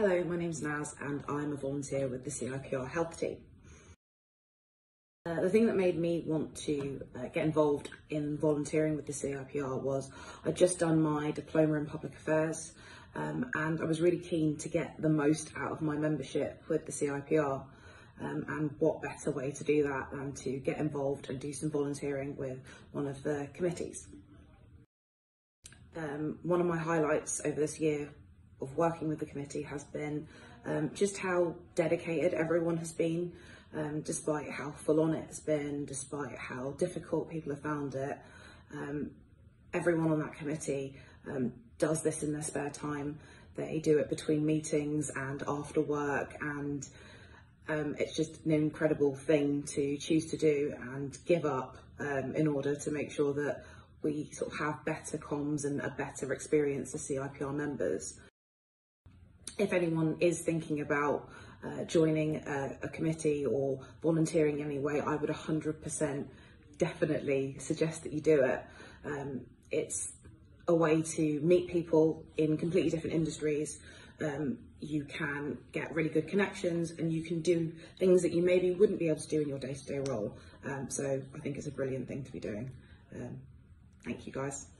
Hello, my name's Naz and I'm a volunteer with the CIPR Health Team. Uh, the thing that made me want to uh, get involved in volunteering with the CIPR was I'd just done my diploma in public affairs um, and I was really keen to get the most out of my membership with the CIPR. Um, and what better way to do that than to get involved and do some volunteering with one of the committees. Um, one of my highlights over this year of working with the committee has been um, just how dedicated everyone has been, um, despite how full on it's been, despite how difficult people have found it. Um, everyone on that committee um, does this in their spare time. They do it between meetings and after work and um, it's just an incredible thing to choose to do and give up um, in order to make sure that we sort of have better comms and a better experience as CIPR members if anyone is thinking about uh, joining a, a, committee or volunteering anyway, I would 100% definitely suggest that you do it. Um, it's a way to meet people in completely different industries. Um, you can get really good connections and you can do things that you maybe wouldn't be able to do in your day-to-day -day role. Um, so I think it's a brilliant thing to be doing. Um, thank you guys.